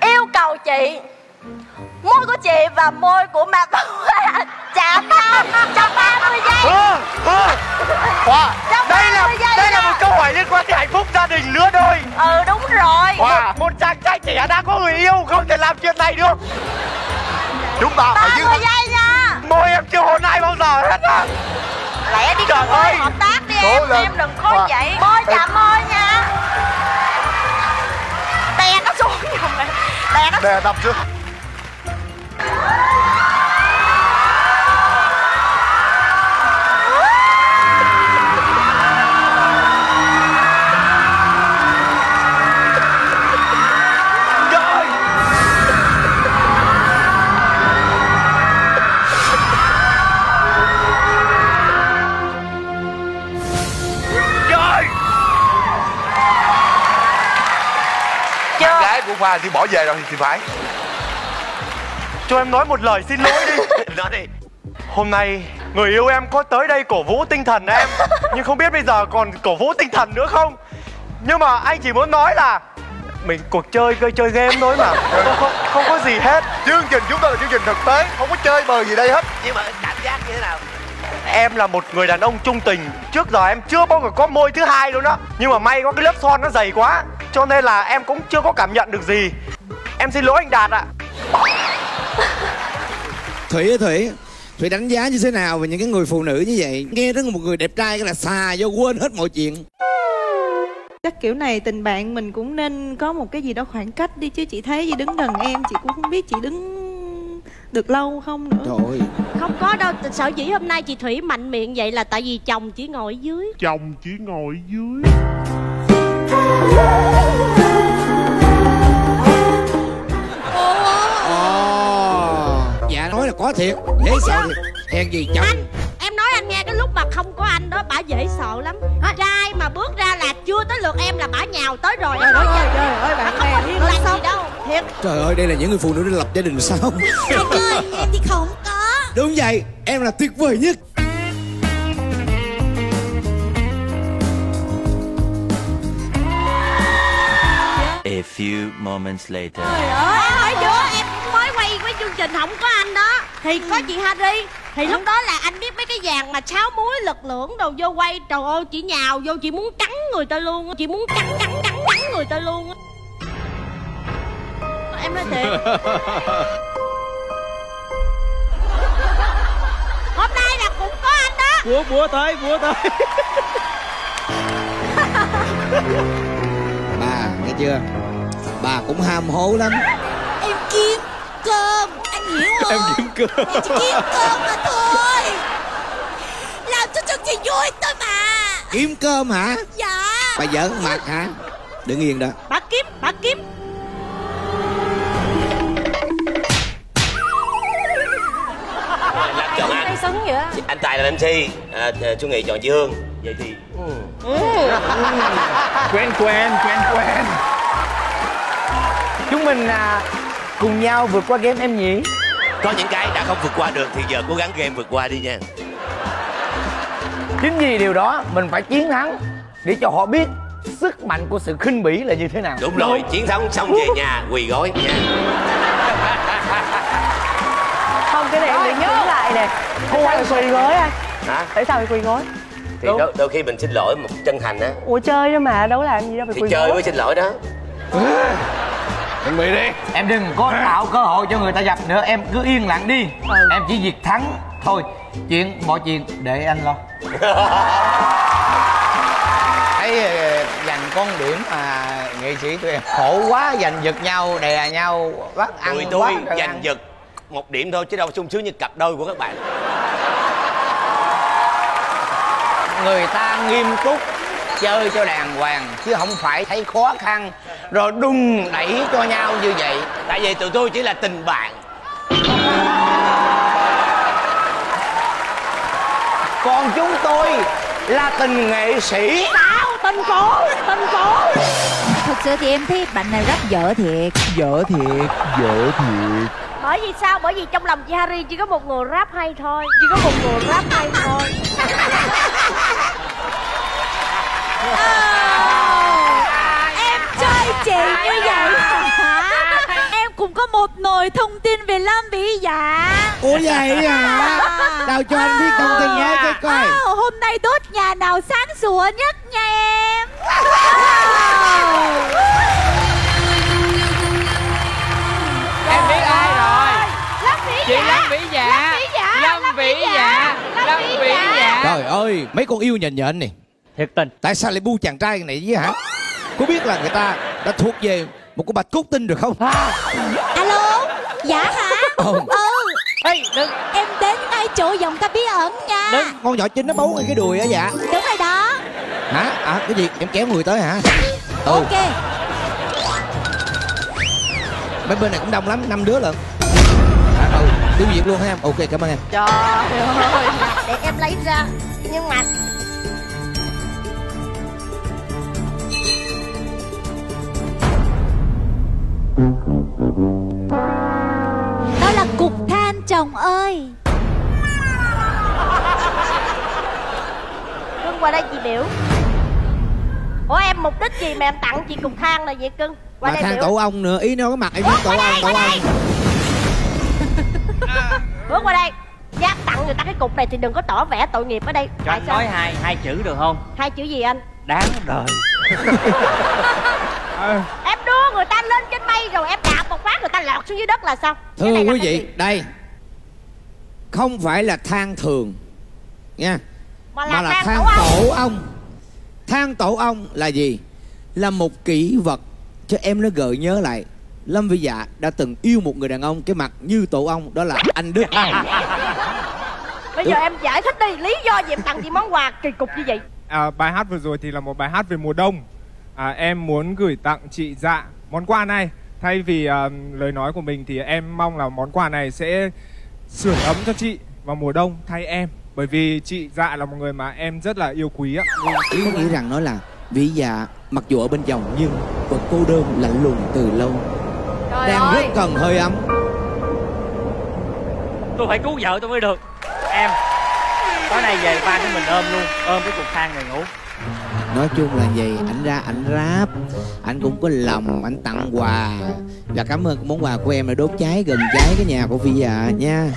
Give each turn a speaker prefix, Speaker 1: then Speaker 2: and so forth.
Speaker 1: yêu cầu chị môi của chị và môi của mạc chạm nhau trong 30 giây.
Speaker 2: Ờ. Khoa
Speaker 1: Trong
Speaker 2: đây là
Speaker 1: 30 giây
Speaker 2: đây là một câu hỏi liên quan đến hạnh phúc gia đình lứa đôi
Speaker 1: ừ đúng rồi.
Speaker 2: Khoa một chàng trai trẻ đã có người yêu không thể làm chuyện này được.
Speaker 3: Chúng ta phải giữ
Speaker 1: 30 giây nha.
Speaker 2: Môi em chưa hôn ai bao giờ hết á.
Speaker 1: Lẹ đi
Speaker 2: Trời
Speaker 1: ơi. hợp tác đi em
Speaker 3: lên.
Speaker 1: em đừng có
Speaker 3: Khoa.
Speaker 1: vậy. Môi chạm môi đè
Speaker 3: tập chưa của khoa thì bỏ về rồi thì phải.
Speaker 2: Cho em nói một lời xin lỗi đi.
Speaker 4: Nói đi.
Speaker 2: Hôm nay người yêu em có tới đây cổ vũ tinh thần em. Nhưng không biết bây giờ còn cổ vũ tinh thần nữa không? Nhưng mà anh chỉ muốn nói là Mình cuộc chơi chơi chơi game thôi mà. Không, không, không có gì hết.
Speaker 3: Chương trình chúng ta là chương trình thực tế không có chơi bời gì đây hết.
Speaker 4: Nhưng mà cảm giác như thế nào?
Speaker 2: Em là một người đàn ông trung tình. Trước giờ em chưa bao giờ có môi thứ hai luôn đó Nhưng mà may có cái lớp son nó dày quá Cho nên là em cũng chưa có cảm nhận được gì. Em xin lỗi anh Đạt ạ.
Speaker 5: Thủy ơi Thủy. Thủy đánh giá như thế nào về những cái người phụ nữ như vậy? Nghe đến một người đẹp trai cái là xà vô quên hết mọi chuyện.
Speaker 6: Chắc kiểu này tình bạn mình cũng nên có một cái gì đó khoảng cách đi chứ. Chị thấy gì đứng gần em chị cũng không biết chị đứng được lâu không nữa.
Speaker 5: Trời ơi.
Speaker 7: Không có đâu sở dĩ hôm nay chị thủy mạnh miệng vậy là tại vì chồng chỉ ngồi dưới.
Speaker 8: Chồng chỉ ngồi dưới
Speaker 5: Ồ. Dạ nói là có thiệt. Dễ sợ thiệt. Hèn gì chồng.
Speaker 7: Anh em nói anh nghe cái lúc mà không có anh đó bả dễ sợ lắm. Trai mà bước ra là chưa tới lượt em là bả nhào tới rồi. Em nói
Speaker 6: trời
Speaker 7: trời
Speaker 6: trời ơi bạn
Speaker 7: không
Speaker 6: bè
Speaker 7: có
Speaker 6: đi
Speaker 7: được
Speaker 6: lên
Speaker 7: làm gì đâu. Thiệt.
Speaker 5: Trời ơi đây là những người phụ nữ đã lập gia đình sao?
Speaker 7: Anh ơi em thì không có.
Speaker 5: Đúng vậy Em là tuyệt vời nhất
Speaker 9: few moments later.
Speaker 7: trời ơi hỏi giữa em mới quay với chương trình không có anh đó. Thì có chị Harry. Thì lúc đó là anh biết mấy cái dàn mà sáu muối lực lưỡng đồ vô quay. Trời ơi chị nhào vô chị muốn cắn người ta luôn á. Chị muốn cắn cắn cắn cắn người ta luôn á. Em nói thiệt. Hôm nay là cũng có anh đó.
Speaker 8: Búa búa tới búa tới.
Speaker 5: Bà nghe chưa Bà cũng ham hố lắm.
Speaker 7: Em kiếm cơm anh hiểu không?
Speaker 8: em kiếm cơm.
Speaker 7: Em chỉ kiếm cơm mà thôi. Làm cho chương trình vui thôi mà.
Speaker 5: Kiếm cơm hả?
Speaker 7: Dạ.
Speaker 5: Bà giỡn mặt hả? Đừng yên đó.
Speaker 7: Bà kiếm bà kiếm.
Speaker 1: Xứng vậy? Á
Speaker 4: anh tài là mc à, xuân nghị chọn chị hương. Vậy thì
Speaker 8: quen quen quen quen
Speaker 10: Chúng mình à, cùng nhau vượt qua game em nhỉ?
Speaker 4: Có những cái đã không vượt qua được thì giờ cố gắng game vượt qua đi nha.
Speaker 10: Chính vì điều đó mình phải chiến thắng Để cho họ biết sức mạnh của sự khinh bỉ là như thế nào.
Speaker 4: Đúng rồi chiến thắng xong về nhà quỳ gối nha.
Speaker 1: Không cái này em định nhớ lại nè. Không phải quỳ gối anh?
Speaker 4: Hả?
Speaker 1: Tại sao phải quỳ gối?
Speaker 4: Thì đôi, đôi khi mình xin lỗi một chân thành á.
Speaker 1: Ủa chơi đó mà đâu có làm gì đâu phải
Speaker 4: thì
Speaker 1: quỳ
Speaker 4: chơi
Speaker 1: gối.
Speaker 4: mới xin lỗi đó
Speaker 8: chuẩn bị đi.
Speaker 10: Em đừng có tạo cơ hội cho người ta giặt nữa Em cứ yên lặng đi. Em chỉ việc thắng Thôi. Chuyện mọi chuyện để anh lo. Thấy ờ, dành con điểm mà nghệ sĩ tụi em khổ quá giành giật nhau đè nhau bắt ăn
Speaker 4: tụi
Speaker 10: quá
Speaker 4: tôi giành giật một điểm thôi chứ đâu sung sướng như cặp đôi của các bạn.
Speaker 10: Người ta nghiêm túc chơi cho đàng hoàng chứ không phải thấy khó khăn rồi đùng đẩy cho nhau như vậy.
Speaker 4: Tại vì tụi tôi chỉ là tình bạn.
Speaker 10: Còn chúng tôi là tình nghệ sĩ.
Speaker 7: Sao? Tình cổ tình cổ
Speaker 11: Thật sự thì em thấy bạn này rất dở thiệt.
Speaker 10: Dở thiệt
Speaker 8: dở thiệt.
Speaker 7: Bởi vì sao? Bởi vì trong lòng chị Harry chỉ có một người rap hay thôi. Chỉ có một người rap hay thôi.
Speaker 11: Em chị như vậy? Hả có một nồi thông tin về Lâm Vĩ Dạ.
Speaker 5: Ủa vậy hả? Đâu cho anh biết thông tin nhé cái coi.
Speaker 11: À, Hôm nay đốt nhà nào sáng sủa nhất nha em.
Speaker 10: Em biết ai rồi.
Speaker 7: Vĩ
Speaker 10: chị
Speaker 7: Dạ.
Speaker 10: Lâm vĩ dạ.
Speaker 7: Lâm Vĩ Dạ
Speaker 10: lâm vĩ dạ. vĩ dạ.
Speaker 5: trời ơi mấy con yêu nhện nhện này.
Speaker 8: Thiệt tình.
Speaker 5: Tại sao lại bu chàng trai này với hả? Có biết là người ta đã thuộc về một con bạch cốt tinh rồi không?
Speaker 11: Alo? Dạ hả?
Speaker 5: Ừ.
Speaker 11: Ừ.
Speaker 8: Ê, đừng.
Speaker 11: Em đến ngay chỗ giọng ca bí ẩn nha.
Speaker 8: Đừng.
Speaker 5: con nhỏ chính nó bấu ngay cái đùi á dạ.
Speaker 11: Đúng rồi đó.
Speaker 5: Hả à cái gì? Em kéo người tới hả? Ừ.
Speaker 11: Ok.
Speaker 5: Mấy bên này cũng đông lắm năm đứa lận. À, ừ tiêu diệt luôn ha em. Ok cảm ơn em.
Speaker 7: Trời ơi. Để em lấy ra. Nhưng mà
Speaker 11: cục than chồng ơi.
Speaker 7: Cưng qua đây chị biểu. Ủa em mục đích gì mà em tặng chị cục than này vậy cưng? Qua
Speaker 5: mà
Speaker 7: đây
Speaker 5: than
Speaker 7: biểu.
Speaker 5: tổ ong nữa ý nó có mặt em biết tổ ong
Speaker 7: đây,
Speaker 5: tổ
Speaker 7: qua
Speaker 5: ong.
Speaker 7: đây. Bước qua đây. Dám tặng người ta cái cục này thì đừng có tỏ vẻ tội nghiệp ở đây.
Speaker 8: Cho
Speaker 7: Tại
Speaker 8: anh
Speaker 7: sao?
Speaker 8: nói hai hai chữ được không?
Speaker 7: Hai chữ gì anh?
Speaker 8: Đáng đời.
Speaker 7: Em đưa người ta lên trên mây rồi em đạp một người ta lọt xuống dưới đất là sao Cái
Speaker 5: thưa
Speaker 7: này là
Speaker 5: quý vị
Speaker 7: gì?
Speaker 5: đây. Không phải là than thường nha.
Speaker 7: Mà là,
Speaker 5: mà là
Speaker 7: than
Speaker 5: than
Speaker 7: tổ ong.
Speaker 5: tổ ong. Than tổ ong là gì? Là một kỷ vật. Cho em nó gợi nhớ lại. Lâm vĩ dạ đã từng yêu một người đàn ông cái mặt như tổ ong đó là anh đức.
Speaker 7: Bây giờ em giải thích đi lý do gì em tặng chị món quà kỳ cục như vậy?
Speaker 12: À, bài hát vừa rồi thì là một bài hát về mùa đông. À, Em muốn gửi tặng chị Dạ món quà này Thay vì à, lời nói của mình thì em mong là món quà này sẽ sưởi ấm cho chị vào mùa đông thay em. Bởi vì chị Dạ là một người mà em rất là yêu quý ạ.
Speaker 5: Ý có nghĩa rằng nói là vĩ dạ mặc dù ở bên chồng nhưng vẫn cô đơn lạnh lùng từ lâu.
Speaker 7: Trời
Speaker 5: đang
Speaker 7: ơi!
Speaker 5: rất cần hơi ấm.
Speaker 8: Tôi phải cứu vợ tôi mới được. Em Tối nay về ba cái mình ôm luôn Ôm cái cục than này ngủ
Speaker 5: nói chung là gì ảnh ra, ảnh ráp, ảnh cũng có lòng, ảnh tặng quà. Và cảm ơn món quà của em là đốt cháy gần cháy cái nhà của phi dạ à, nha.